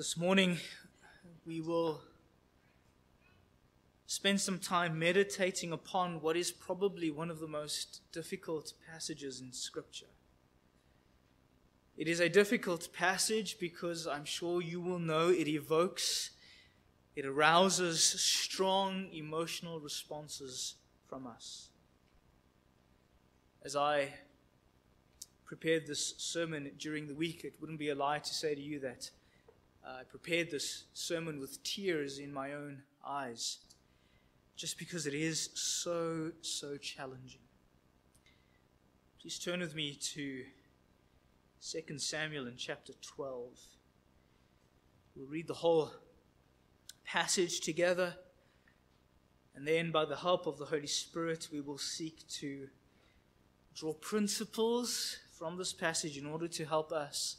This morning, we will spend some time meditating upon what is probably one of the most difficult passages in Scripture. It is a difficult passage because I'm sure you will know it evokes, it arouses strong emotional responses from us. As I prepared this sermon during the week, it wouldn't be a lie to say to you that I prepared this sermon with tears in my own eyes, just because it is so, so challenging. Please turn with me to 2 Samuel in chapter 12. We'll read the whole passage together, and then, by the help of the Holy Spirit, we will seek to draw principles from this passage in order to help us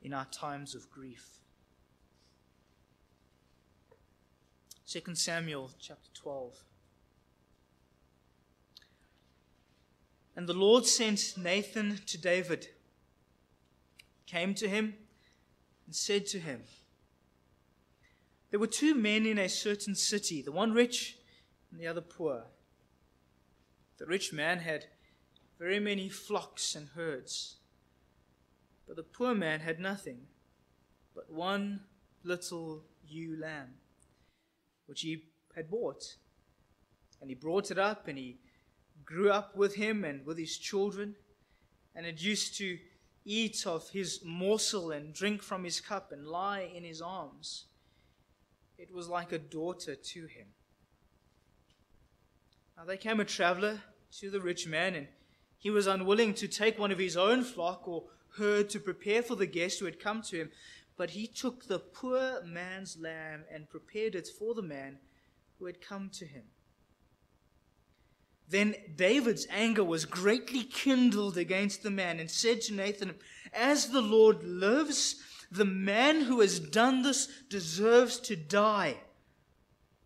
in our times of grief. 2 Samuel chapter 12. And the Lord sent Nathan to David, came to him, and said to him, There were two men in a certain city, the one rich and the other poor. The rich man had very many flocks and herds, but the poor man had nothing but one little ewe lamb which he had bought. And he brought it up and he grew up with him and with his children. And it used to eat of his morsel and drink from his cup and lie in his arms. It was like a daughter to him. Now there came a traveler to the rich man, and he was unwilling to take one of his own flock or herd to prepare for the guest who had come to him. But he took the poor man's lamb and prepared it for the man who had come to him. Then David's anger was greatly kindled against the man and said to Nathan, As the Lord lives, the man who has done this deserves to die.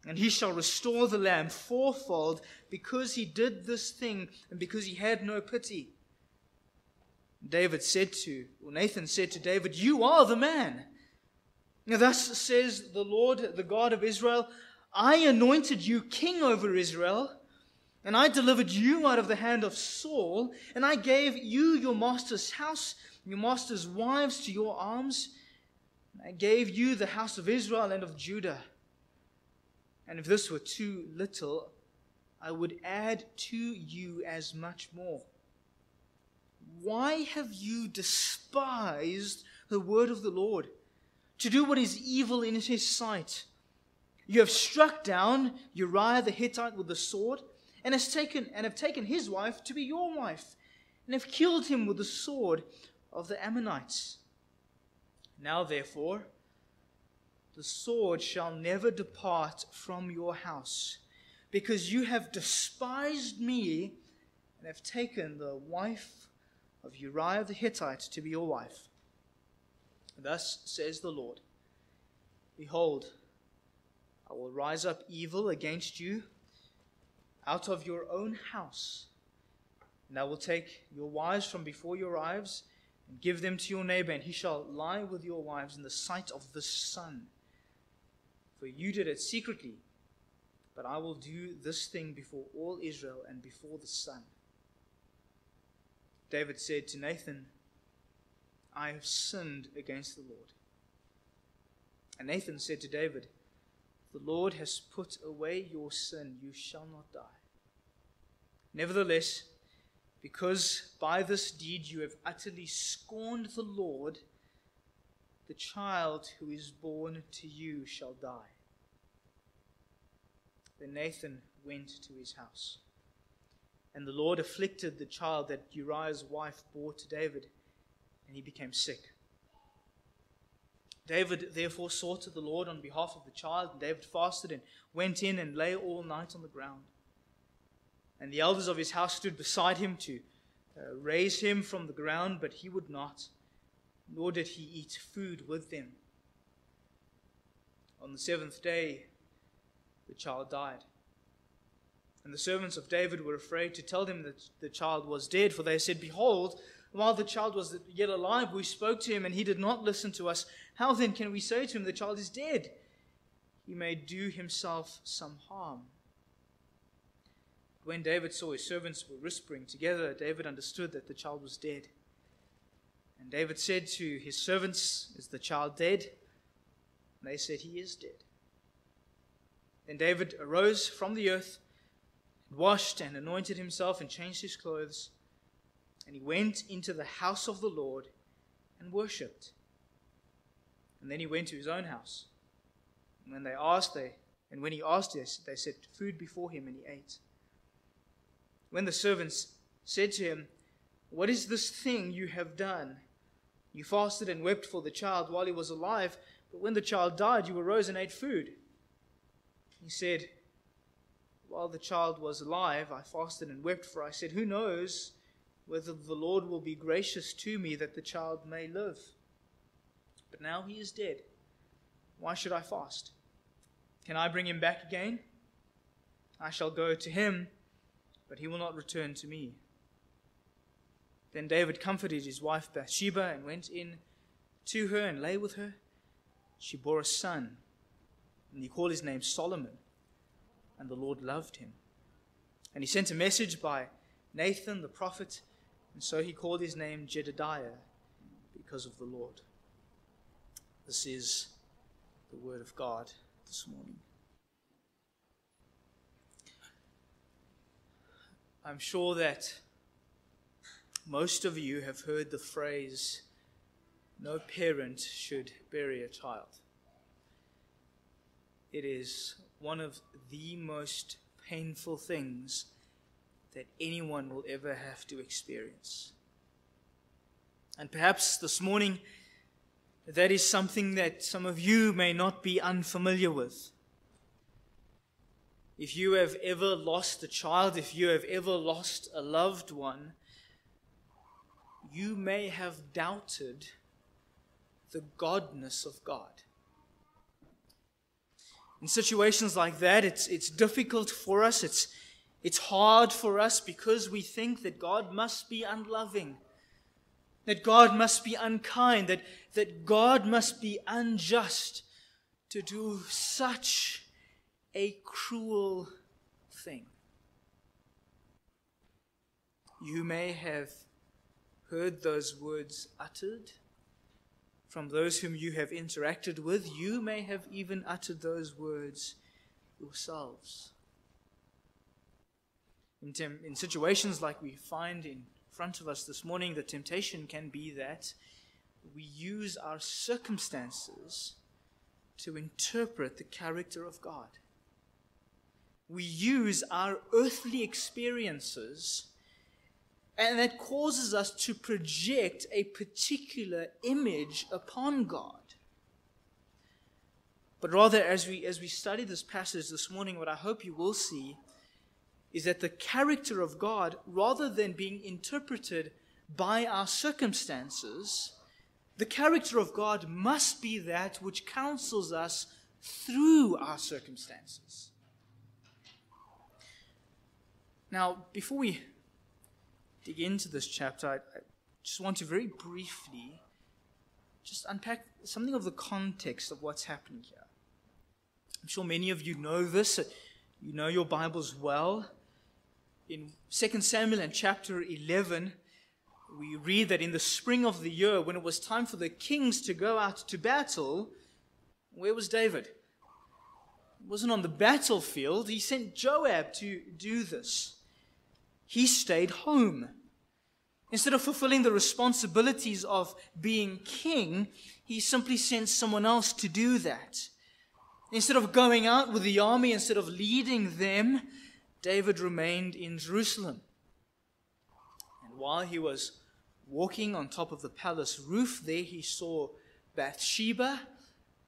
And he shall restore the lamb fourfold because he did this thing and because he had no pity. David said to, or Nathan said to David, You are the man. Now, thus says the Lord, the God of Israel, I anointed you king over Israel, and I delivered you out of the hand of Saul, and I gave you your master's house, your master's wives to your arms. I gave you the house of Israel and of Judah. And if this were too little, I would add to you as much more. Why have you despised the word of the Lord to do what is evil in his sight? You have struck down Uriah the Hittite with the sword, and has taken and have taken his wife to be your wife, and have killed him with the sword of the Ammonites. Now therefore, the sword shall never depart from your house, because you have despised me and have taken the wife of Uriah the Hittite to be your wife. Thus says the Lord Behold, I will rise up evil against you out of your own house, and I will take your wives from before your wives and give them to your neighbor, and he shall lie with your wives in the sight of the sun. For you did it secretly, but I will do this thing before all Israel and before the sun. David said to Nathan, I have sinned against the Lord. And Nathan said to David, The Lord has put away your sin, you shall not die. Nevertheless, because by this deed you have utterly scorned the Lord, the child who is born to you shall die. Then Nathan went to his house. And the Lord afflicted the child that Uriah's wife bore to David, and he became sick. David therefore sought to the Lord on behalf of the child, and David fasted and went in and lay all night on the ground. And the elders of his house stood beside him to uh, raise him from the ground, but he would not, nor did he eat food with them. On the seventh day, the child died. And the servants of David were afraid to tell him that the child was dead, for they said, Behold, while the child was yet alive, we spoke to him and he did not listen to us. How then can we say to him, The child is dead? He may do himself some harm. When David saw his servants were whispering together, David understood that the child was dead. And David said to his servants, Is the child dead? And they said, He is dead. Then David arose from the earth, washed and anointed himself, and changed his clothes. And he went into the house of the Lord and worshipped. And then he went to his own house. And when they asked, they and when he asked, they, they set food before him, and he ate. When the servants said to him, What is this thing you have done? You fasted and wept for the child while he was alive, but when the child died, you arose and ate food. He said, While the child was alive, I fasted and wept, for I said, Who knows whether the Lord will be gracious to me that the child may live? But now he is dead. Why should I fast? Can I bring him back again? I shall go to him, but he will not return to me. Then David comforted his wife Bathsheba and went in to her and lay with her. She bore a son, and he called his name Solomon, and the Lord loved him. And he sent a message by Nathan the prophet, and so he called his name Jedidiah because of the Lord. This is the word of God this morning. I'm sure that most of you have heard the phrase, no parent should bury a child. It is one of the most painful things that anyone will ever have to experience. And perhaps this morning, that is something that some of you may not be unfamiliar with. If you have ever lost a child, if you have ever lost a loved one, you may have doubted the godness of God. In situations like that, it's, it's difficult for us, it's, it's hard for us because we think that God must be unloving, that God must be unkind, that, that God must be unjust to do such a cruel thing. You may have heard those words uttered from those whom you have interacted with. You may have even uttered those words yourselves. In, tem- in situations like we find in front of us this morning, the temptation can be that we use our circumstances to interpret the character of God. We use our earthly experiences and that causes us to project a particular image upon God. But rather, as we, as we study this passage this morning, what I hope you will see is that the character of God, rather than being interpreted by our circumstances, the character of God must be that which counsels us through our circumstances. Now, before we dig into this chapter, I, I just want to very briefly just unpack something of the context of what's happening here. I'm sure many of you know this. You know your Bibles well. In 2 Samuel and chapter 11, we read that in the spring of the year, when it was time for the kings to go out to battle, where was David? He wasn't on the battlefield. He sent Joab to do this he stayed home. Instead of fulfilling the responsibilities of being king, he simply sent someone else to do that. Instead of going out with the army, instead of leading them, David remained in Jerusalem. And while he was walking on top of the palace roof, there he saw Bathsheba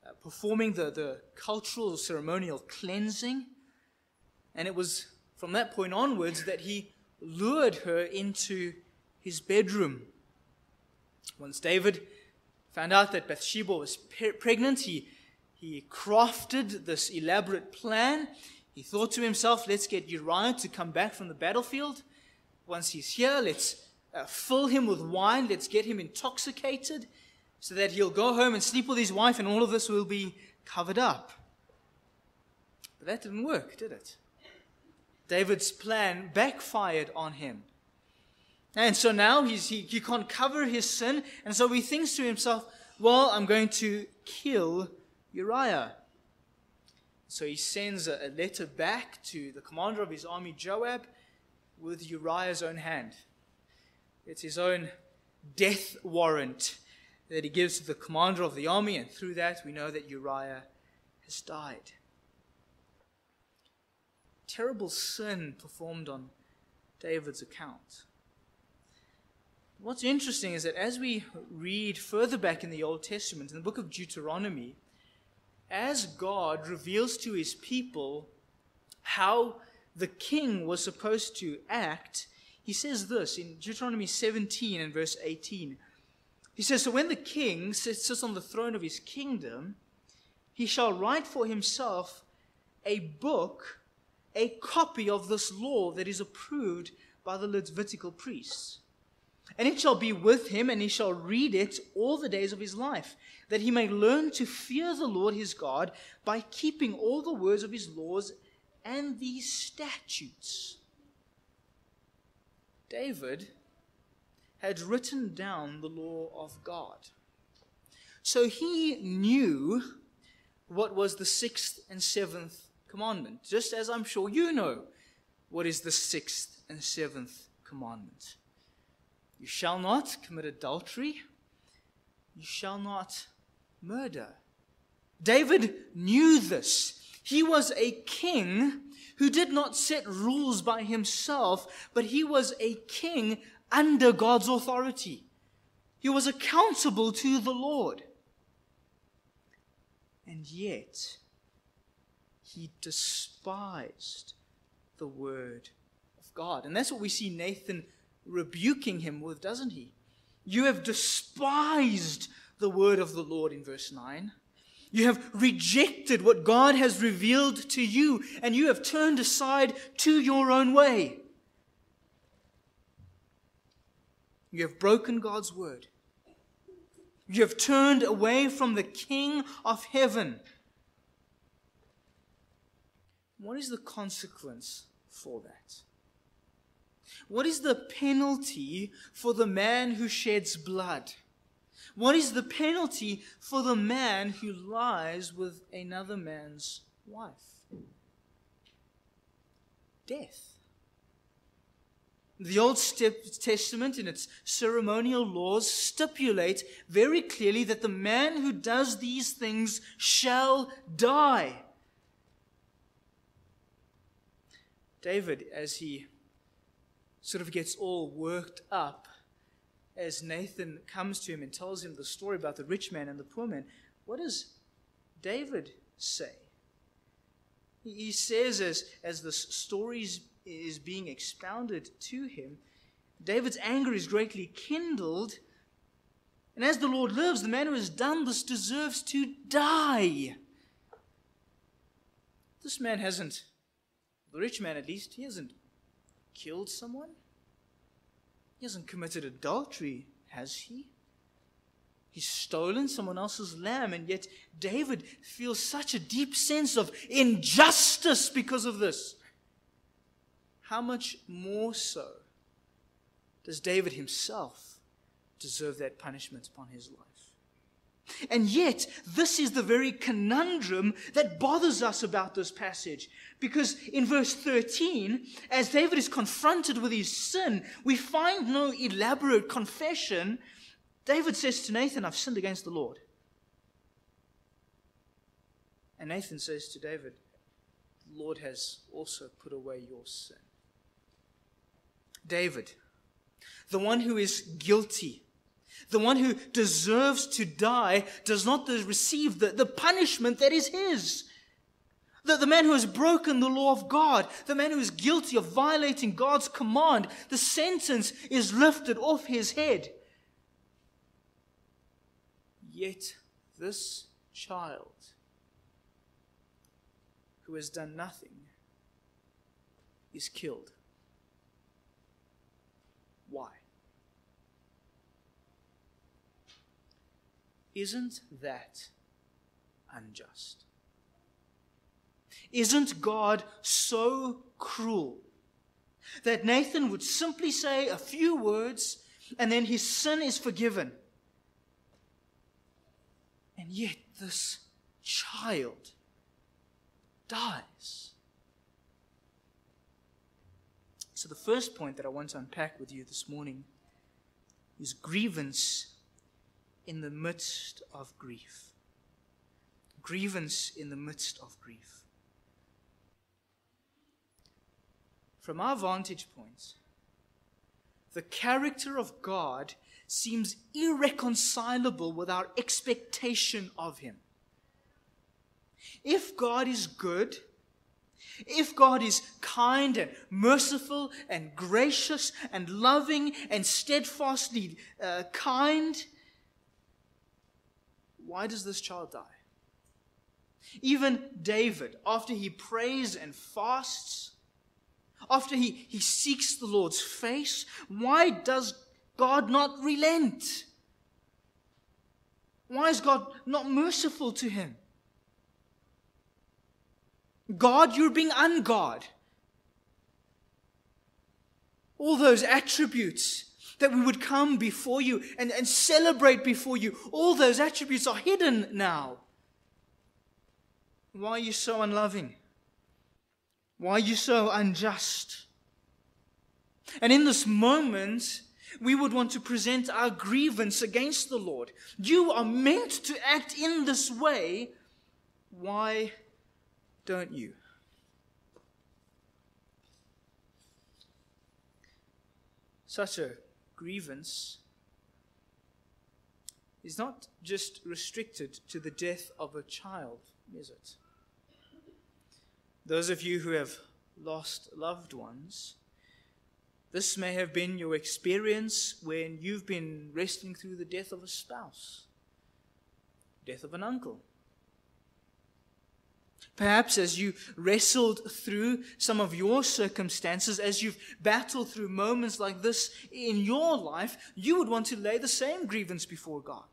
uh, performing the, the cultural ceremonial cleansing. And it was from that point onwards that he lured her into his bedroom. Once David found out that Bathsheba was pe- pregnant, he, he crafted this elaborate plan. He thought to himself, let's get Uriah to come back from the battlefield. Once he's here, let's uh, fill him with wine. Let's get him intoxicated so that he'll go home and sleep with his wife, and all of this will be covered up. But that didn't work, did it? David's plan backfired on him. And so now he, he can't cover his sin, and so he thinks to himself, well, I'm going to kill Uriah. So he sends a, a letter back to the commander of his army, Joab, with Uriah's own hand. It's his own death warrant that he gives to the commander of the army, and through that we know that Uriah has died. Terrible sin performed on David's account. What's interesting is that as we read further back in the Old Testament, in the book of Deuteronomy, as God reveals to his people how the king was supposed to act, he says this in Deuteronomy 17 and verse 18. He says, So when the king sits on the throne of his kingdom, he shall write for himself a book, a copy of this law that is approved by the Levitical priests. And it shall be with him, and he shall read it all the days of his life, that he may learn to fear the Lord his God by keeping all the words of his laws and these statutes. David had written down the law of God. So he knew what was the sixth and seventh commandment, just as I'm sure you know what is the sixth and seventh commandment. You shall not commit adultery. You shall not murder. David knew this. He was a king who did not set rules by himself, but he was a king under God's authority. He was accountable to the Lord. And yet, he despised the word of God. And that's what we see Nathan rebuking him with, doesn't he? You have despised the word of the Lord in verse 9. You have rejected what God has revealed to you, and you have turned aside to your own way. You have broken God's word. You have turned away from the King of heaven. What is the consequence for that? What is the penalty for the man who sheds blood? What is the penalty for the man who lies with another man's wife? Death. The Old Testament, in its ceremonial laws, stipulate very clearly that the man who does these things shall die. David, as he sort of gets all worked up, as Nathan comes to him and tells him the story about the rich man and the poor man, what does David say? He says, as, as the story is being expounded to him, David's anger is greatly kindled. And as the Lord lives, the man who has done this deserves to die. This man hasn't, the rich man at least, he hasn't killed someone. He hasn't committed adultery, has he? He's stolen someone else's lamb, and yet David feels such a deep sense of injustice because of this. How much more so does David himself deserve that punishment upon his life? And yet, this is the very conundrum that bothers us about this passage. Because in verse 13, as David is confronted with his sin, we find no elaborate confession. David says to Nathan, I've sinned against the Lord. And Nathan says to David, The Lord has also put away your sin. David, the one who is guilty, the one who deserves to die, does not receive the, the punishment that is his. The, the man who has broken the law of God, the man who is guilty of violating God's command, the sentence is lifted off his head. Yet this child who has done nothing is killed. Why? Isn't that unjust? Isn't God so cruel that Nathan would simply say a few words and then his sin is forgiven? And yet, this child dies. So, the first point that I want to unpack with you this morning is grievance in the midst of grief. Grievance in the midst of grief. From our vantage point, the character of God seems irreconcilable with our expectation of Him. If God is good, if God is kind and merciful and gracious and loving and steadfastly uh, kind, why does this child die? Even David, after he prays and fasts, after he, he seeks the Lord's face, why does God not relent? Why is God not merciful to him? God, you're being ungod. All those attributes that we would come before you and, and celebrate before you, all those attributes are hidden now. Why are you so unloving? Why are you so unjust? And in this moment, we would want to present our grievance against the Lord. You are meant to act in this way. Why don't you? Such a grievance is not just restricted to the death of a child, is it? Those of you who have lost loved ones, this may have been your experience when you've been wrestling through the death of a spouse, death of an uncle, Perhaps as you wrestled through some of your circumstances, as you've battled through moments like this in your life, you would want to lay the same grievance before God.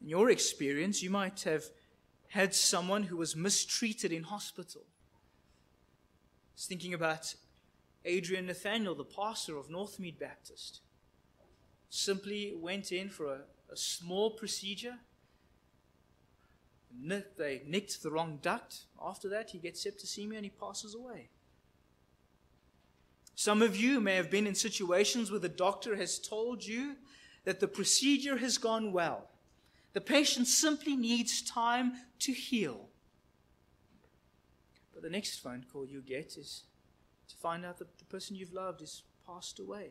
In your experience, you might have had someone who was mistreated in hospital. I was thinking about Adrian Nathaniel, the pastor of Northmead Baptist. Simply went in for a, a small procedure they nicked the wrong duct. After that, he gets septicemia and he passes away. Some of you may have been in situations where the doctor has told you that the procedure has gone well. The patient simply needs time to heal. But the next phone call you get is to find out that the person you've loved is passed away.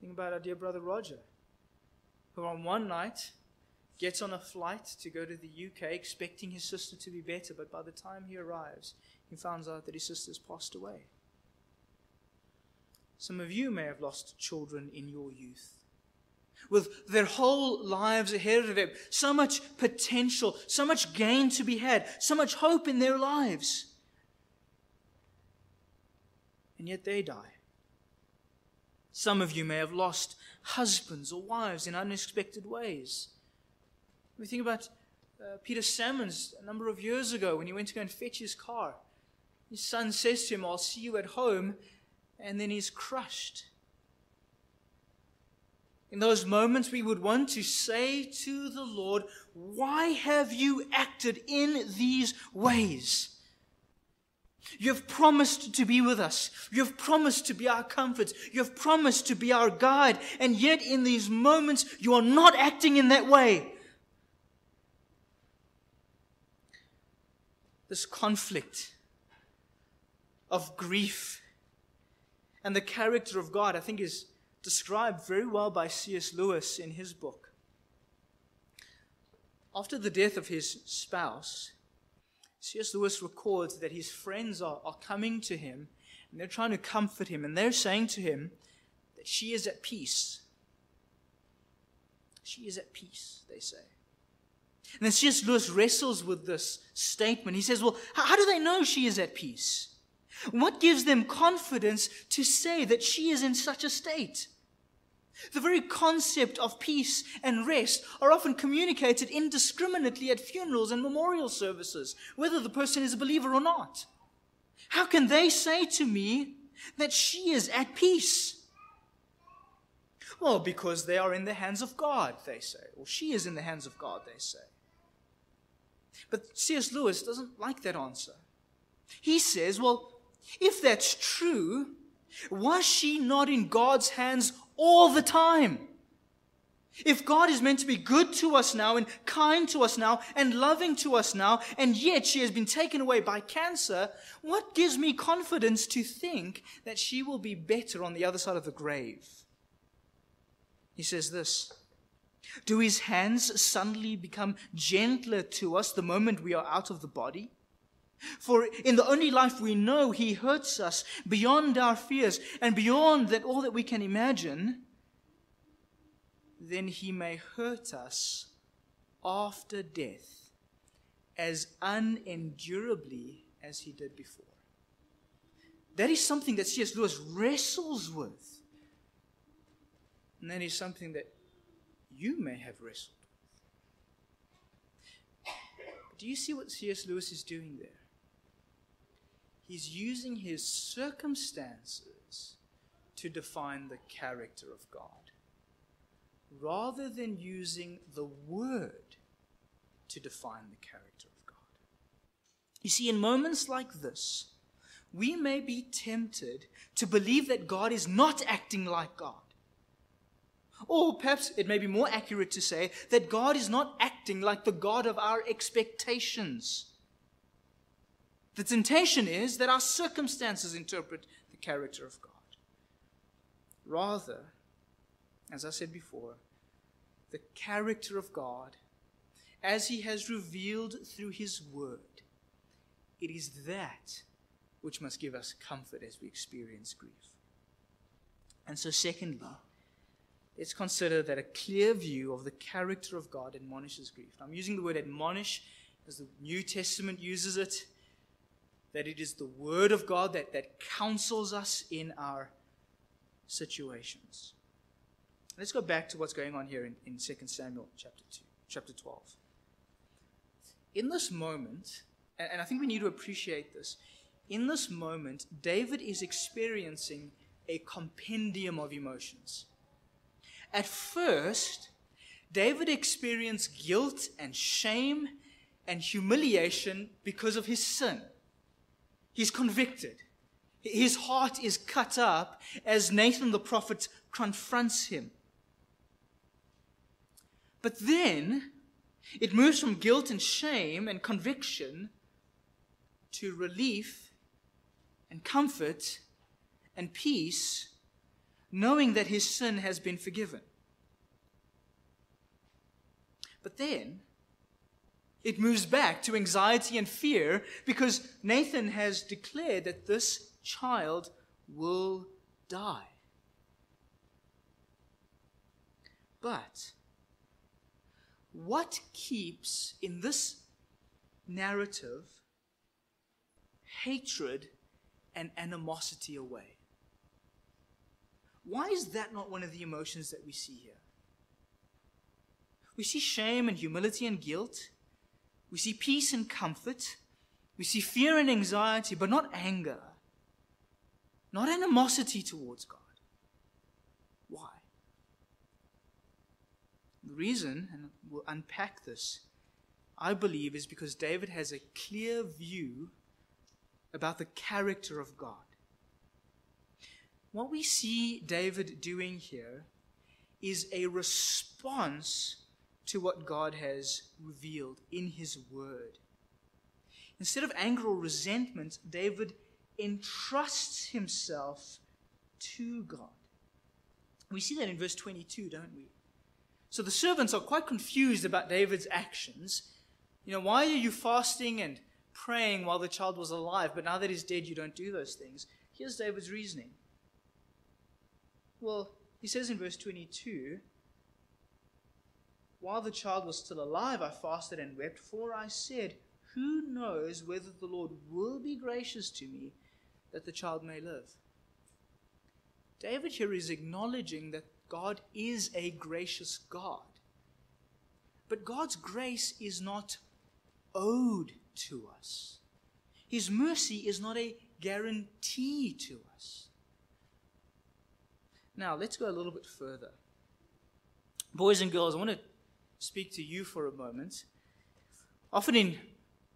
Think about our dear brother Roger, who on one night gets on a flight to go to the UK expecting his sister to be better, but by the time he arrives, he finds out that his sister's passed away. Some of you may have lost children in your youth. With their whole lives ahead of them, so much potential, so much gain to be had, so much hope in their lives. And yet they die. Some of you may have lost husbands or wives in unexpected ways. We think about uh, Peter Salmons a number of years ago when he went to go and fetch his car. His son says to him, I'll see you at home, and then he's crushed. In those moments, we would want to say to the Lord, Why have you acted in these ways? You have promised to be with us. You have promised to be our comfort. You have promised to be our guide. And yet, in these moments, you are not acting in that way. This conflict of grief and the character of God, I think, is described very well by C.S. Lewis in his book. After the death of his spouse, C.S. Lewis records that his friends are, are coming to him and they're trying to comfort him, and they're saying to him that she is at peace. She is at peace, they say. And then C.S. Lewis wrestles with this statement. He says, Well, how do they know she is at peace? What gives them confidence to say that she is in such a state? The very concept of peace and rest are often communicated indiscriminately at funerals and memorial services, whether the person is a believer or not. How can they say to me that she is at peace? Well, because they are in the hands of God, they say, or she is in the hands of God, they say. But C.S. Lewis doesn't like that answer. He says, well, if that's true, was she not in God's hands all the time? If God is meant to be good to us now and kind to us now and loving to us now, and yet she has been taken away by cancer, what gives me confidence to think that she will be better on the other side of the grave? He says this Do his hands suddenly become gentler to us the moment we are out of the body? For in the only life we know, he hurts us beyond our fears and beyond that all that we can imagine. Then he may hurt us after death as unendurably as he did before. That is something that C.S. Lewis wrestles with. And that is something that you may have wrestled. Do you see what C.S. Lewis is doing there? He's using his circumstances to define the character of God rather than using the word to define the character of God. You see, in moments like this, we may be tempted to believe that God is not acting like God. Or perhaps it may be more accurate to say that God is not acting like the God of our expectations. The temptation is that our circumstances interpret the character of God. Rather, as I said before, the character of God, as He has revealed through His Word, it is that which must give us comfort as we experience grief. And so, secondly, let's consider that a clear view of the character of God admonishes grief. I'm using the word admonish as the New Testament uses it that it is the Word of God that, that counsels us in our situations. Let's go back to what's going on here in, in 2 Samuel chapter 2, chapter 12. In this moment, and, and I think we need to appreciate this, in this moment, David is experiencing a compendium of emotions. At first, David experienced guilt and shame and humiliation because of his sin. He's convicted. His heart is cut up as Nathan the prophet confronts him. But then it moves from guilt and shame and conviction to relief and comfort and peace, knowing that his sin has been forgiven. But then it moves back to anxiety and fear because Nathan has declared that this child will die. But what keeps in this narrative hatred and animosity away? Why is that not one of the emotions that we see here? We see shame and humility and guilt. We see peace and comfort. We see fear and anxiety, but not anger, not animosity towards God. Why? The reason, and we'll unpack this, I believe, is because David has a clear view about the character of God. What we see David doing here is a response to what God has revealed in His Word. Instead of anger or resentment, David entrusts himself to God. We see that in verse 22, don't we? So the servants are quite confused about David's actions. You know, why are you fasting and praying while the child was alive, but now that he's dead, you don't do those things? Here's David's reasoning. Well, he says in verse 22 while the child was still alive, I fasted and wept, for I said, Who knows whether the Lord will be gracious to me that the child may live? David here is acknowledging that God is a gracious God. But God's grace is not owed to us. His mercy is not a guarantee to us. Now, let's go a little bit further. Boys and girls, I want to speak to you for a moment. Often in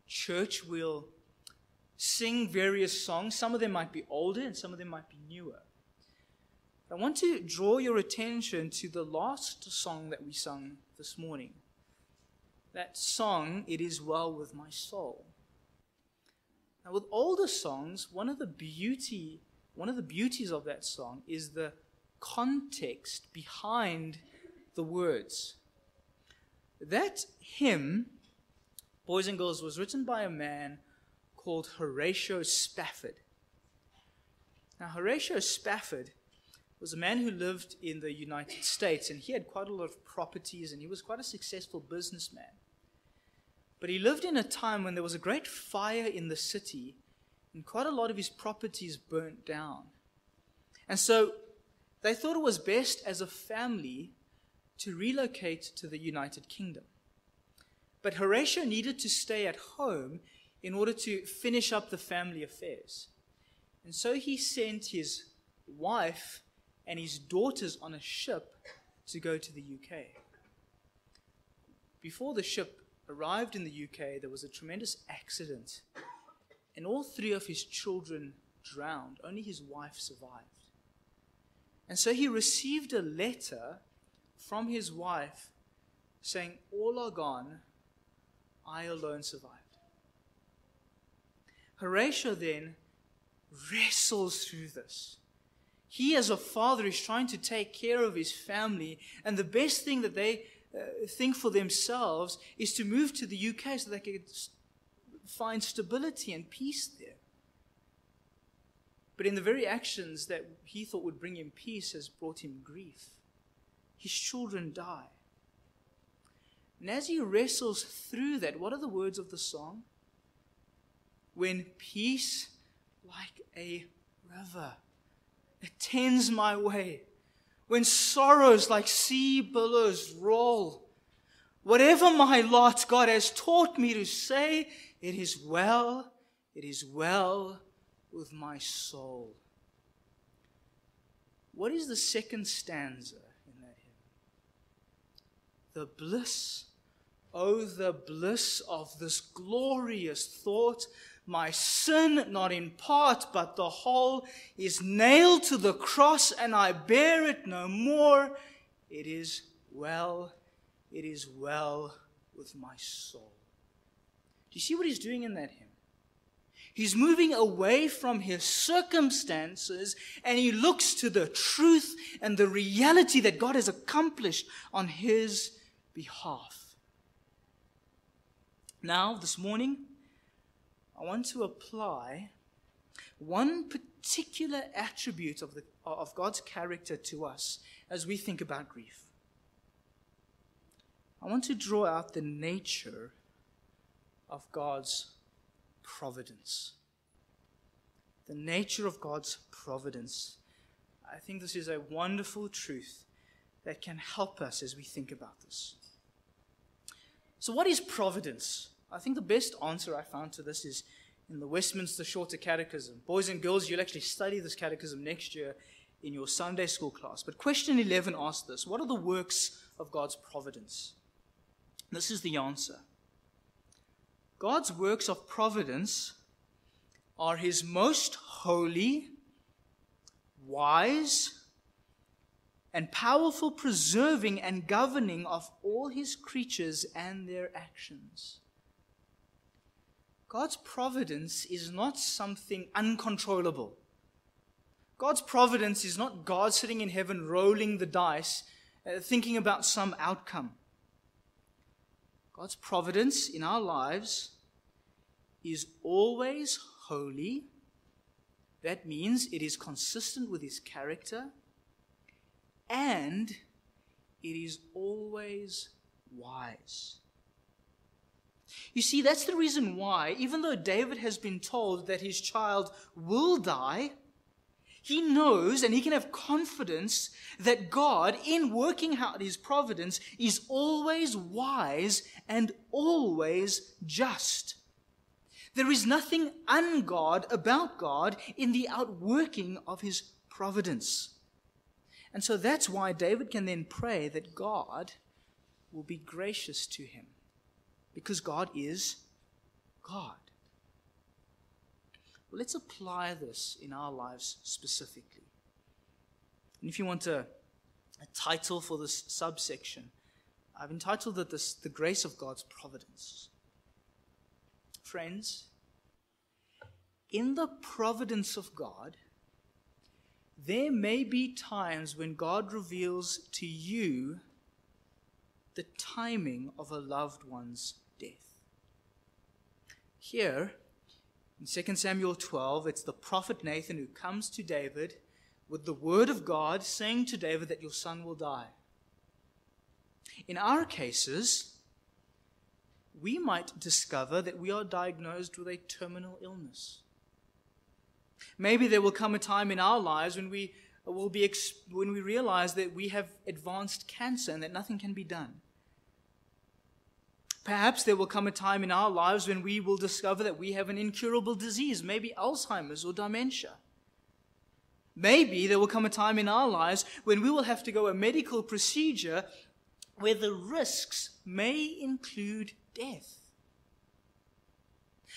church, we'll sing various songs. Some of them might be older and some of them might be newer. I want to draw your attention to the last song that we sung this morning. That song, It Is Well With My Soul. Now, with older songs, one of the beauty, one of the beauties of that song is the context behind the words. That hymn, Boys and Girls, was written by a man called Horatio Spafford. Now, Horatio Spafford was a man who lived in the United States, and he had quite a lot of properties, and he was quite a successful businessman. But he lived in a time when there was a great fire in the city, and quite a lot of his properties burnt down. And so they thought it was best as a family to relocate to the United Kingdom. But Horatio needed to stay at home in order to finish up the family affairs. And so he sent his wife and his daughters on a ship to go to the UK. Before the ship arrived in the UK, there was a tremendous accident, and all three of his children drowned. Only his wife survived. And so he received a letter from his wife saying, All are gone, I alone survived. Horatio then wrestles through this. He, as a father, is trying to take care of his family, and the best thing that they uh, think for themselves is to move to the UK so they can find stability and peace there. But in the very actions that he thought would bring him peace has brought him grief. His children die. And as he wrestles through that, what are the words of the song? When peace like a river attends my way, when sorrows like sea billows roll, whatever my lot, God has taught me to say, it is well, it is well with my soul. What is the second stanza in that hymn? The bliss, oh, the bliss of this glorious thought my sin, not in part, but the whole, is nailed to the cross, and I bear it no more. It is well, it is well with my soul. Do you see what he's doing in that hymn? He's moving away from his circumstances and he looks to the truth and the reality that God has accomplished on his behalf. Now, this morning, I want to apply one particular attribute of, the, of God's character to us as we think about grief. I want to draw out the nature of God's providence. The nature of God's providence. I think this is a wonderful truth that can help us as we think about this. So, what is providence? I think the best answer I found to this is in the Westminster Shorter Catechism. Boys and girls, you'll actually study this catechism next year in your Sunday school class. But question 11 asks this What are the works of God's providence? This is the answer God's works of providence are his most holy, wise, and powerful preserving and governing of all his creatures and their actions. God's providence is not something uncontrollable. God's providence is not God sitting in heaven rolling the dice, uh, thinking about some outcome. God's providence in our lives is always holy. That means it is consistent with his character and it is always wise. You see, that's the reason why, even though David has been told that his child will die, He knows and he can have confidence that God, in working out his providence, is always wise and always just. There is nothing ungod about God in the outworking of his providence. And so that's why David can then pray that God will be gracious to him, because God is God. Well, let's apply this in our lives specifically. And if you want a, a title for this subsection, I've entitled it this, The Grace of God's Providence. Friends, in the providence of God, there may be times when God reveals to you the timing of a loved one's death. Here, in 2 Samuel 12, it's the prophet Nathan who comes to David with the word of God saying to David that your son will die. In our cases, we might discover that we are diagnosed with a terminal illness. Maybe there will come a time in our lives when we will be when we realize that we have advanced cancer and that nothing can be done. Perhaps there will come a time in our lives when we will discover that we have an incurable disease, maybe Alzheimer's or dementia. Maybe there will come a time in our lives when we will have to go a medical procedure where the risks may include death.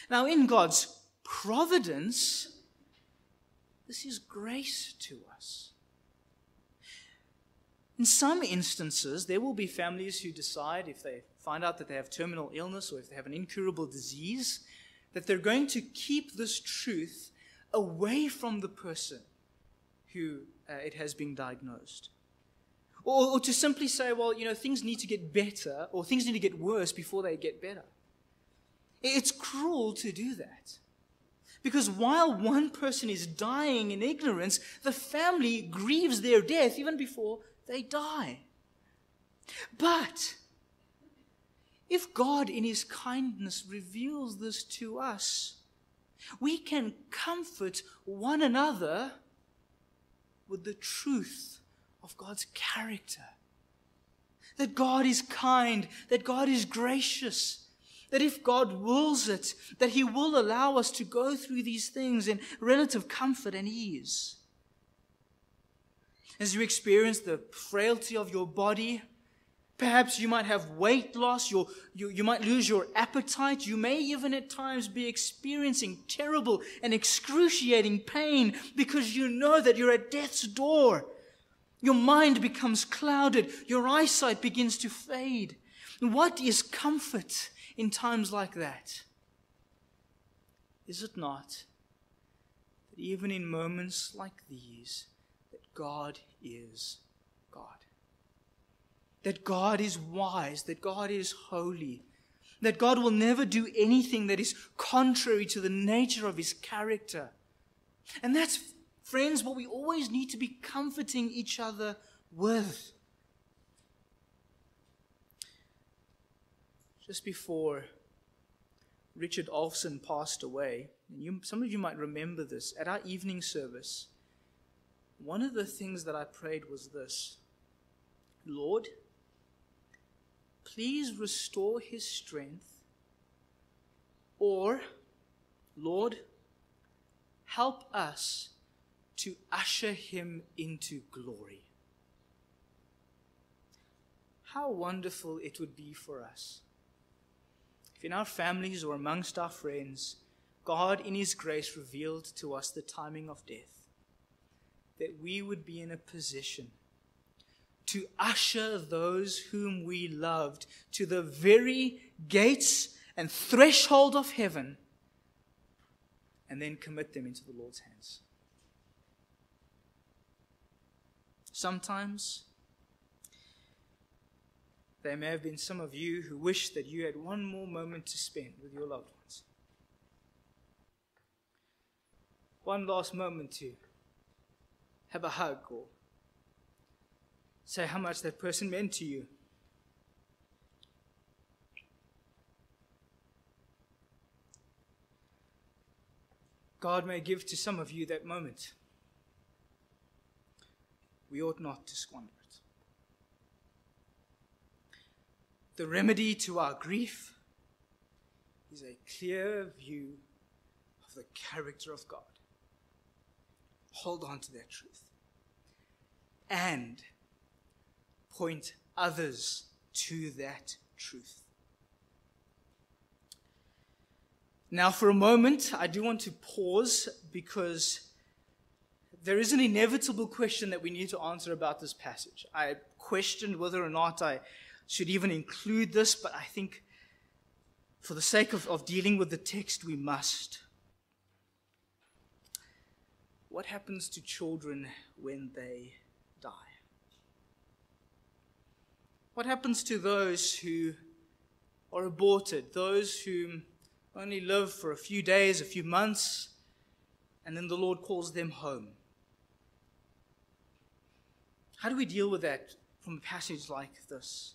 Now, in God's providence, this is grace to us. In some instances, there will be families who decide if they find out that they have terminal illness or if they have an incurable disease, that they're going to keep this truth away from the person who uh, it has been diagnosed. Or, or to simply say, well, you know, things need to get better or things need to get worse before they get better. It's cruel to do that. Because while one person is dying in ignorance, the family grieves their death even before they die. But if God, in His kindness, reveals this to us, we can comfort one another with the truth of God's character. That God is kind, that God is gracious, that if God wills it, that He will allow us to go through these things in relative comfort and ease. As you experience the frailty of your body, Perhaps you might have weight loss, you, you might lose your appetite, you may even at times be experiencing terrible and excruciating pain because you know that you're at death's door. Your mind becomes clouded, your eyesight begins to fade. What is comfort in times like that? Is it not that even in moments like these, that God is God? that God is wise, that God is holy, that God will never do anything that is contrary to the nature of his character. And that's, friends, what we always need to be comforting each other with. Just before Richard Olfson passed away, and you, some of you might remember this, at our evening service, one of the things that I prayed was this Lord, please restore his strength. Or, Lord, help us to usher him into glory. How wonderful it would be for us if in our families or amongst our friends, God in his grace revealed to us the timing of death, that we would be in a position to usher those whom we loved to the very gates and threshold of heaven and then commit them into the Lord's hands. Sometimes there may have been some of you who wish that you had one more moment to spend with your loved ones. One last moment to have a hug or say how much that person meant to you. God may give to some of you that moment. We ought not to squander it. The remedy to our grief is a clear view of the character of God. Hold on to that truth. And point others to that truth. Now, for a moment, I do want to pause because there is an inevitable question that we need to answer about this passage. I questioned whether or not I should even include this, but I think for the sake of, of dealing with the text, we must. What happens to children when they die? What happens to those who are aborted, those who only live for a few days, a few months, and then the Lord calls them home? How do we deal with that from a passage like this?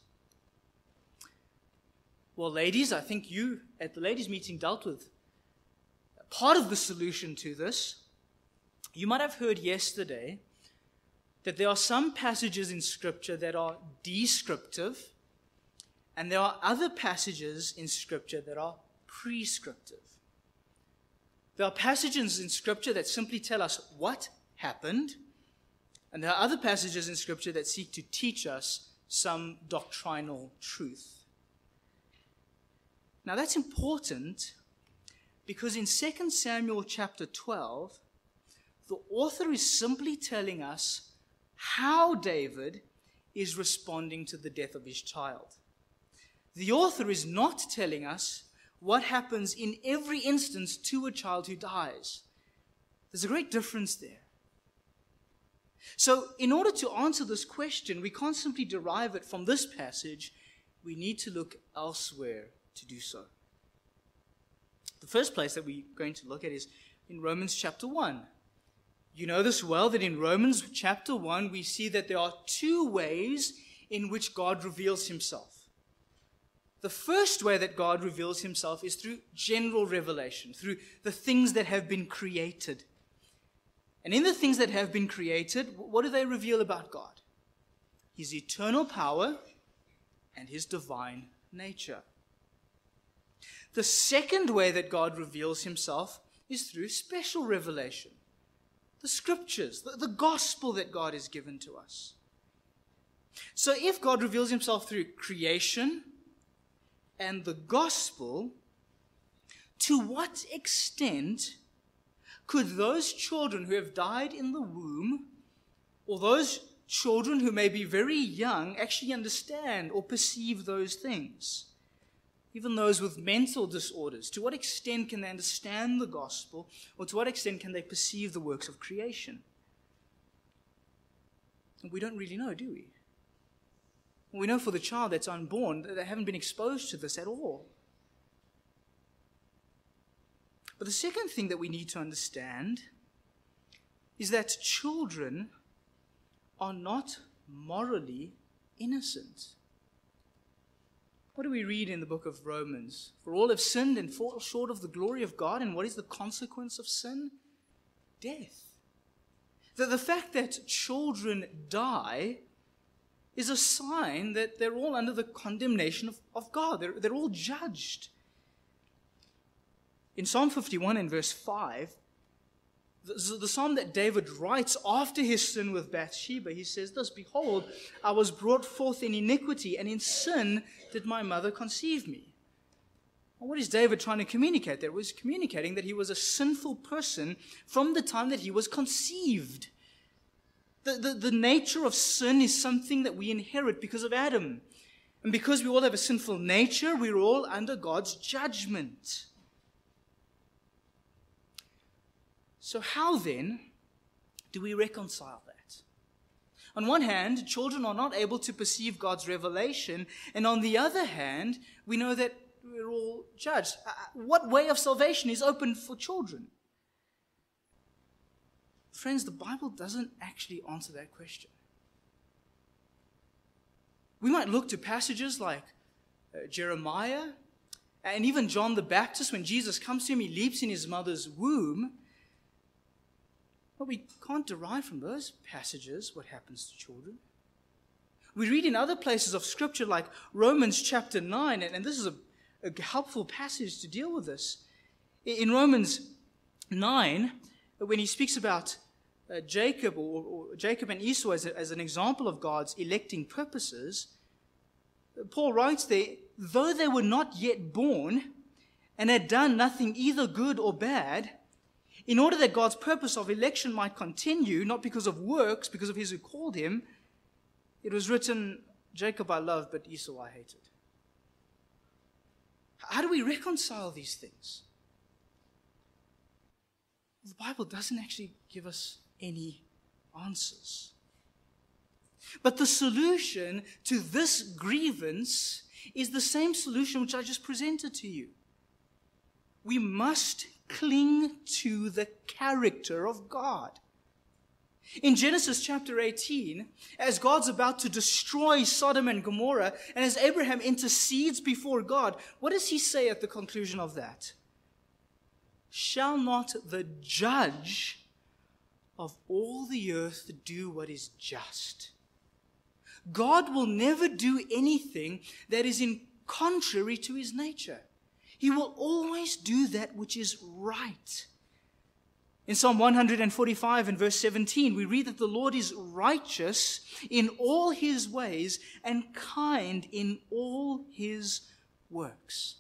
Well, ladies, I think you at the ladies' meeting dealt with part of the solution to this. You might have heard yesterday that there are some passages in Scripture that are descriptive, and there are other passages in Scripture that are prescriptive. There are passages in Scripture that simply tell us what happened, and there are other passages in Scripture that seek to teach us some doctrinal truth. Now that's important because in 2 Samuel chapter 12, the author is simply telling us how David is responding to the death of his child. The author is not telling us what happens in every instance to a child who dies. There's a great difference there. So, in order to answer this question, we can't simply derive it from this passage. We need to look elsewhere to do so. The first place that we're going to look at is in Romans chapter 1. You know this well that in Romans chapter 1, we see that there are two ways in which God reveals himself. The first way that God reveals himself is through general revelation, through the things that have been created. And in the things that have been created, what do they reveal about God? His eternal power and his divine nature. The second way that God reveals himself is through special revelation the scriptures, the, the gospel that God has given to us. So if God reveals himself through creation and the gospel, to what extent could those children who have died in the womb, or those children who may be very young, actually understand or perceive those things? even those with mental disorders, to what extent can they understand the gospel, or to what extent can they perceive the works of creation? We don't really know, do we? We know for the child that's unborn, that they haven't been exposed to this at all. But the second thing that we need to understand is that children are not morally innocent. What do we read in the book of Romans? For all have sinned and fall short of the glory of God, and what is the consequence of sin? Death. That the fact that children die is a sign that they're all under the condemnation of, of God. They're, they're all judged. In Psalm 51 and verse 5, the, the psalm that David writes after his sin with Bathsheba, he says this Behold, I was brought forth in iniquity, and in sin did my mother conceive me. Well, what is David trying to communicate there? He was communicating that he was a sinful person from the time that he was conceived. The, the, the nature of sin is something that we inherit because of Adam. And because we all have a sinful nature, we're all under God's judgment. So, how then do we reconcile that? On one hand, children are not able to perceive God's revelation, and on the other hand, we know that we're all judged. Uh, uh, what way of salvation is open for children? Friends, the Bible doesn't actually answer that question. We might look to passages like uh, Jeremiah and even John the Baptist when Jesus comes to him, he leaps in his mother's womb. But we can't derive from those passages what happens to children. We read in other places of Scripture, like Romans chapter 9, and, this is a, a helpful passage to deal with this. In Romans 9, when he speaks about uh, Jacob or, or, Jacob and Esau as, a, as an example of God's electing purposes, Paul writes there, though they were not yet born and had done nothing either good or bad, in order that God's purpose of election might continue, not because of works, because of his who called him, it was written, Jacob I loved, but Esau I hated. How do we reconcile these things? The Bible doesn't actually give us any answers. But the solution to this grievance is the same solution which I just presented to you. We must cling to the character of God. In Genesis chapter 18, as God's about to destroy Sodom and Gomorrah, and as Abraham intercedes before God, what does he say at the conclusion of that? Shall not the judge of all the earth do what is just? God will never do anything that is in contrary to his nature. He will always do that which is right. In Psalm 145 and verse 17, we read that the Lord is righteous in all his ways and kind in all his works.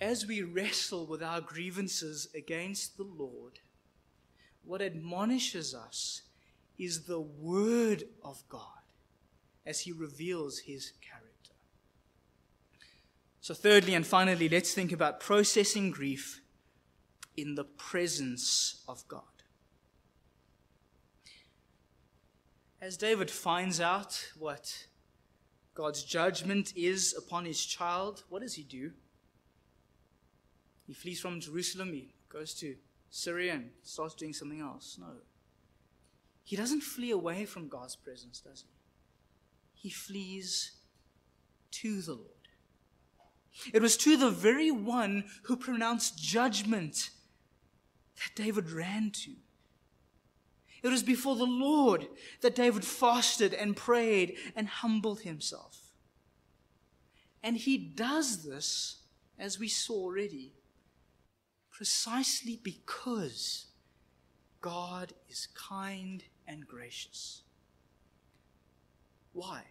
As we wrestle with our grievances against the Lord, what admonishes us is the Word of God as He reveals His character. So, thirdly and finally, let's think about processing grief in the presence of God. As David finds out what God's judgment is upon his child, what does he do? He flees from Jerusalem, he goes to Syria and starts doing something else. No. He doesn't flee away from God's presence, does he? He flees to the Lord. It was to the very one who pronounced judgment that David ran to. It was before the Lord that David fasted and prayed and humbled himself. And he does this, as we saw already, precisely because God is kind and gracious. Why?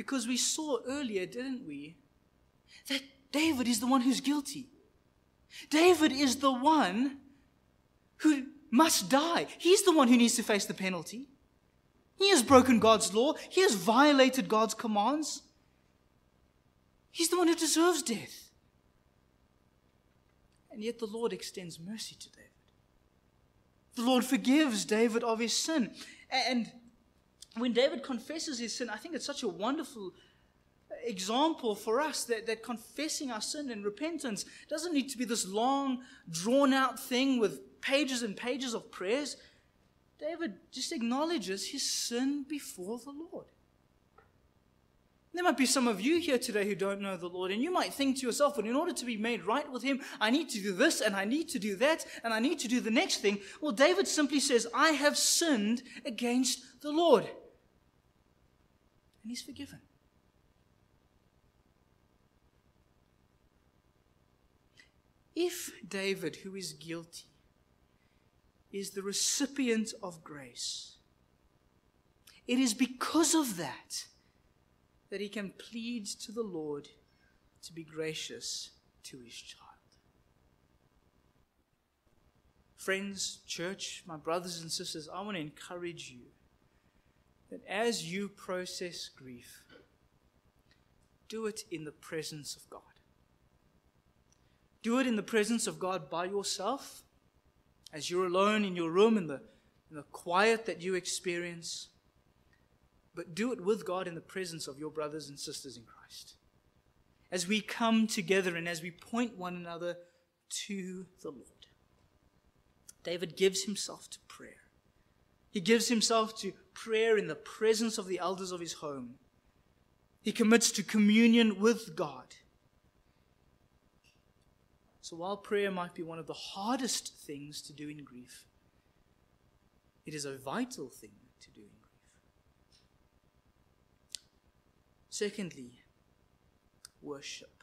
Because we saw earlier, didn't we, that David is the one who's guilty. David is the one who must die. He's the one who needs to face the penalty. He has broken God's law, he has violated God's commands. He's the one who deserves death. And yet the Lord extends mercy to David. The Lord forgives David of his sin. And when David confesses his sin, I think it's such a wonderful example for us that, that confessing our sin and repentance doesn't need to be this long, drawn out thing with pages and pages of prayers. David just acknowledges his sin before the Lord. There might be some of you here today who don't know the Lord, and you might think to yourself, well, in order to be made right with Him, I need to do this, and I need to do that, and I need to do the next thing. Well, David simply says, I have sinned against the Lord. And He's forgiven. If David, who is guilty, is the recipient of grace, it is because of that that he can plead to the Lord to be gracious to his child. Friends, church, my brothers and sisters, I want to encourage you that as you process grief, do it in the presence of God. Do it in the presence of God by yourself, as you're alone in your room, in the, in the quiet that you experience but do it with God in the presence of your brothers and sisters in Christ. As we come together and as we point one another to the Lord. David gives himself to prayer. He gives himself to prayer in the presence of the elders of his home. He commits to communion with God. So while prayer might be one of the hardest things to do in grief, it is a vital thing to do in grief. Secondly, worship.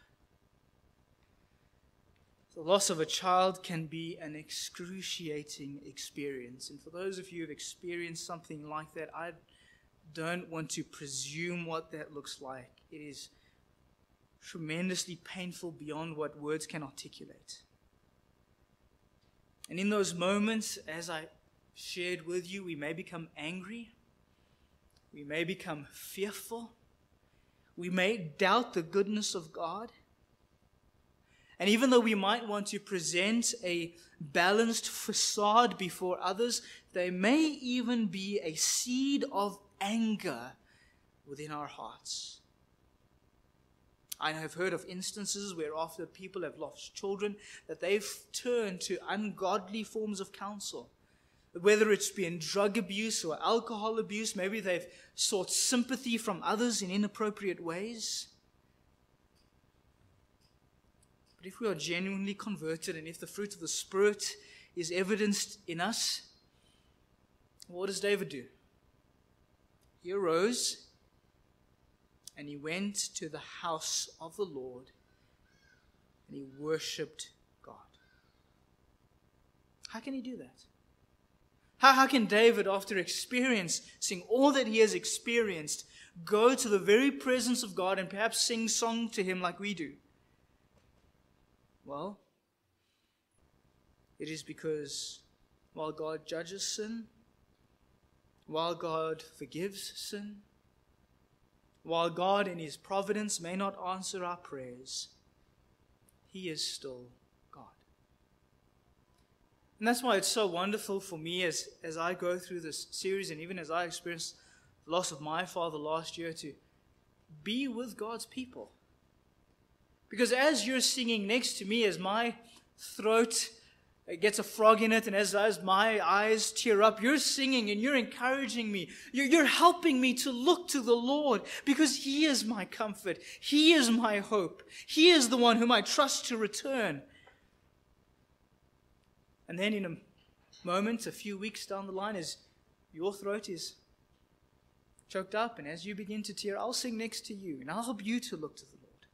The loss of a child can be an excruciating experience. And for those of you who've experienced something like that, I don't want to presume what that looks like. It is tremendously painful beyond what words can articulate. And in those moments, as I shared with you, we may become angry, we may become fearful, we may doubt the goodness of God. And even though we might want to present a balanced facade before others, there may even be a seed of anger within our hearts. I have heard of instances where after people have lost children that they've turned to ungodly forms of counsel. Whether it's been drug abuse or alcohol abuse, maybe they've sought sympathy from others in inappropriate ways. But if we are genuinely converted and if the fruit of the Spirit is evidenced in us, what does David do? He arose and he went to the house of the Lord and he worshipped God. How can he do that? How, how can David, after experiencing all that he has experienced, go to the very presence of God and perhaps sing song to him like we do? Well, it is because while God judges sin, while God forgives sin, while God in His providence may not answer our prayers, He is still God. And that's why it's so wonderful for me as, as I go through this series and even as I experienced the loss of my father last year to be with God's people. Because as you're singing next to me, as my throat uh, gets a frog in it, and as, as my eyes tear up, you're singing and you're encouraging me. You're, you're helping me to look to the Lord because He is my comfort. He is my hope. He is the one whom I trust to return. And then in a moment, a few weeks down the line, as your throat is choked up, and as you begin to tear, I'll sing next to you, and I'll help you to look to the Lord.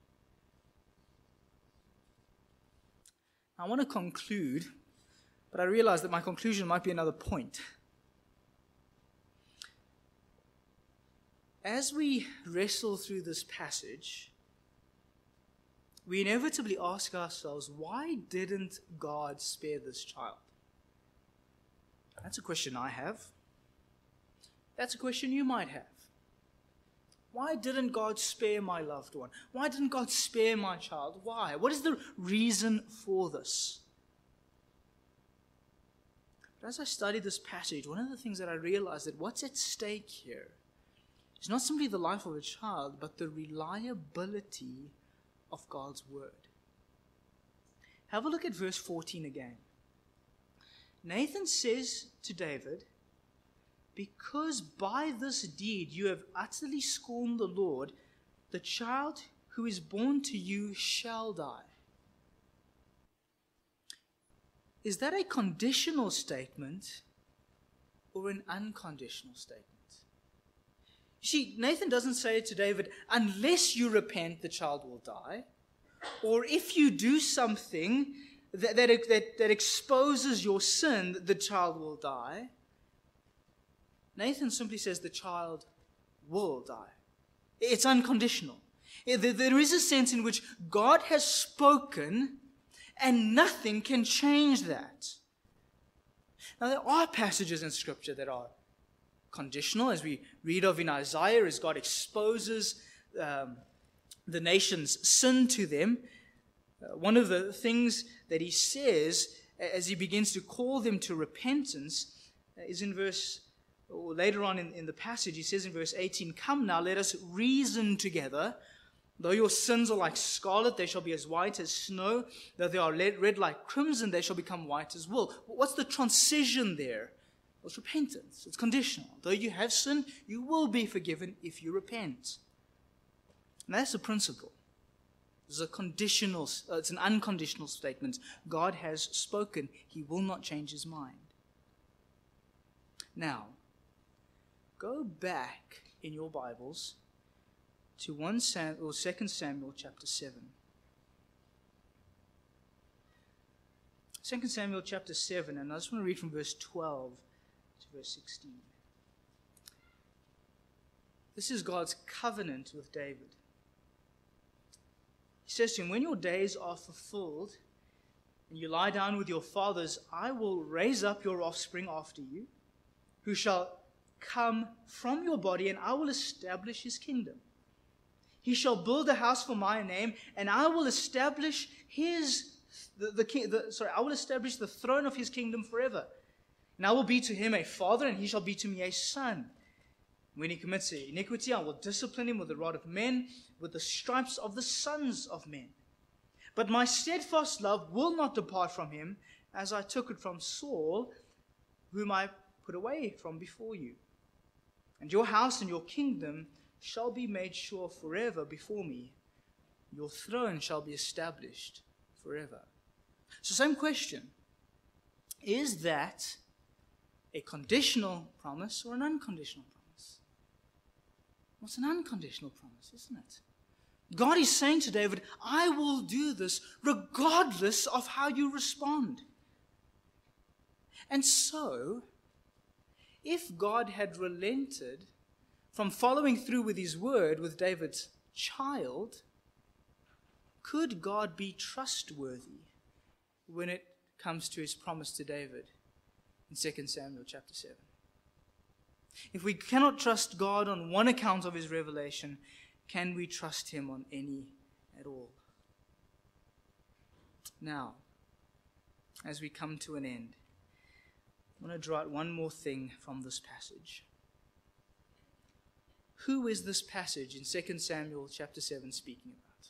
I want to conclude, but I realize that my conclusion might be another point. As we wrestle through this passage, we inevitably ask ourselves, why didn't God spare this child? That's a question I have. That's a question you might have. Why didn't God spare my loved one? Why didn't God spare my child? Why? What is the reason for this? But as I studied this passage, one of the things that I realized that what's at stake here is not simply the life of a child, but the reliability of God's word. Have a look at verse 14 again. Nathan says to David, because by this deed you have utterly scorned the Lord, the child who is born to you shall die. Is that a conditional statement or an unconditional statement? You see, Nathan doesn't say to David, unless you repent, the child will die. Or if you do something that, that, that, that exposes your sin, the child will die. Nathan simply says the child will die. It's unconditional. There is a sense in which God has spoken and nothing can change that. Now, there are passages in Scripture that are conditional, as we read of in Isaiah, as God exposes um, the nation's sin to them. Uh, one of the things that he says as he begins to call them to repentance uh, is in verse later on in, in the passage, he says in verse 18, Come now, let us reason together. Though your sins are like scarlet, they shall be as white as snow. Though they are red like crimson, they shall become white as wool. What's the transition there? Well, it's repentance. It's conditional. Though you have sinned, you will be forgiven if you repent. And that's the principle. Is a conditional, uh, it's an unconditional statement. God has spoken. He will not change his mind. Now, go back in your Bibles to 1 Sam, or 2 Samuel chapter 7. 2 Samuel chapter 7, and I just want to read from verse 12 to verse 16. This is God's covenant with David. He says to him, When your days are fulfilled and you lie down with your fathers, I will raise up your offspring after you, who shall come from your body, and I will establish his kingdom. He shall build a house for my name, and I will establish his the, the, the, sorry, I will establish the throne of his kingdom forever. And I will be to him a father, and he shall be to me a son. When he commits iniquity, I will discipline him with the rod of men, with the stripes of the sons of men. But my steadfast love will not depart from him, as I took it from Saul, whom I put away from before you. And your house and your kingdom shall be made sure forever before me. Your throne shall be established forever. So, same question Is that a conditional promise or an unconditional promise? What's an unconditional promise, isn't it? God is saying to David, I will do this regardless of how you respond. And so, if God had relented from following through with his word with David's child, could God be trustworthy when it comes to his promise to David in 2 Samuel chapter 7? If we cannot trust God on one account of his revelation, can we trust him on any at all? Now, as we come to an end, I want to draw out one more thing from this passage. Who is this passage in 2 Samuel chapter 7 speaking about?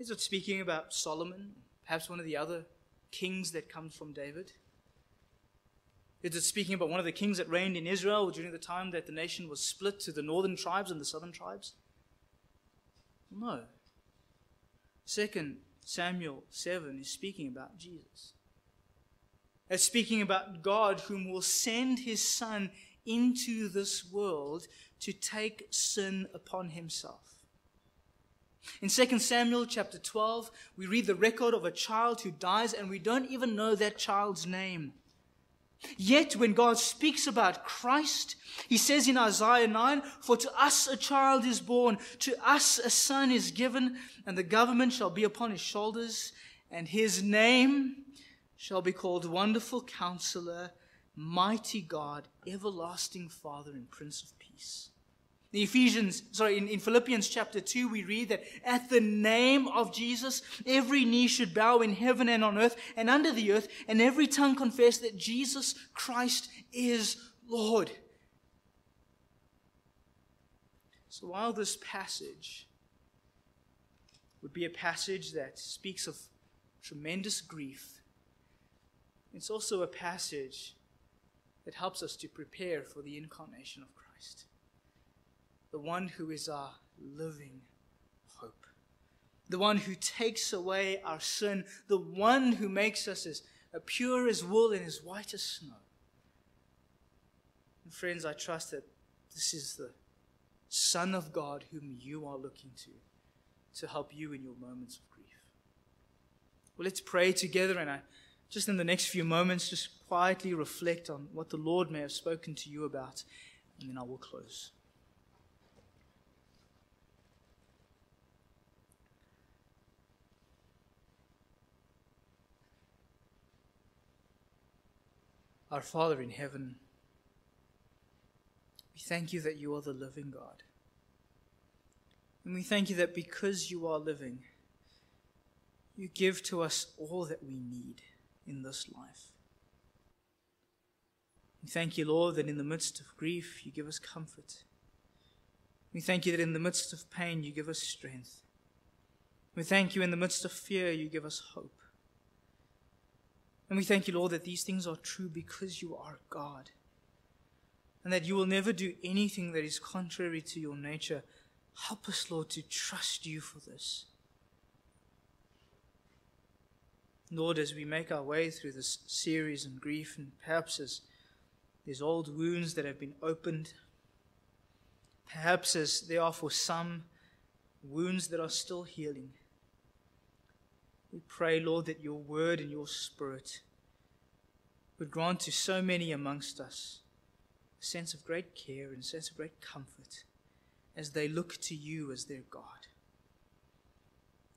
Is it speaking about Solomon, perhaps one of the other kings that comes from David? Is it speaking about one of the kings that reigned in Israel during the time that the nation was split to the northern tribes and the southern tribes? No. Second Samuel 7 is speaking about Jesus. It's speaking about God whom will send his son into this world to take sin upon himself. In 2 Samuel chapter 12, we read the record of a child who dies and we don't even know that child's name. Yet when God speaks about Christ, he says in Isaiah 9, For to us a child is born, to us a son is given, and the government shall be upon his shoulders, and his name shall be called Wonderful Counselor, Mighty God, Everlasting Father, and Prince of Peace. In Ephesians, sorry, in, in Philippians chapter 2, we read that at the name of Jesus, every knee should bow in heaven and on earth and under the earth, and every tongue confess that Jesus Christ is Lord. So while this passage would be a passage that speaks of tremendous grief, it's also a passage that helps us to prepare for the incarnation of Christ the one who is our living hope, the one who takes away our sin, the one who makes us as pure as wool and as white as snow. And friends, I trust that this is the Son of God whom you are looking to to help you in your moments of grief. Well, let's pray together, and I just in the next few moments just quietly reflect on what the Lord may have spoken to you about, and then I will close. Our Father in heaven, we thank you that you are the living God. And we thank you that because you are living, you give to us all that we need in this life. We thank you, Lord, that in the midst of grief, you give us comfort. We thank you that in the midst of pain, you give us strength. We thank you in the midst of fear, you give us hope. And we thank you, Lord, that these things are true because you are God. And that you will never do anything that is contrary to your nature, Help us, Lord, to trust you for this. Lord, as we make our way through this series on grief, and perhaps as there's old wounds that have been opened, perhaps as there are for some wounds that are still healing, we pray, Lord, that your word and your spirit would grant to so many amongst us a sense of great care and a sense of great comfort as they look to you as their God.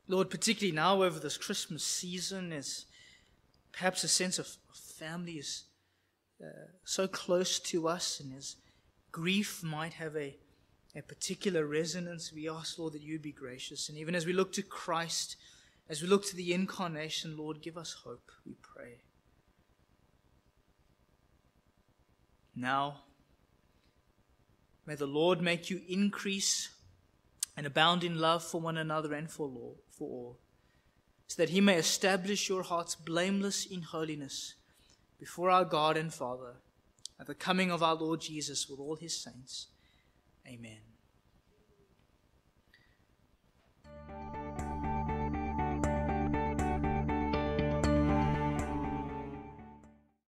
Lord, particularly now over this Christmas season, as perhaps a sense of family is uh, so close to us, and as grief might have a, a particular resonance, we ask, Lord, that you be gracious. And even as we look to Christ, as we look to the incarnation, Lord, give us hope, we pray. Now, may the Lord make you increase and abound in love for one another and for all, for all, so that he may establish your hearts blameless in holiness before our God and Father at the coming of our Lord Jesus with all his saints. Amen.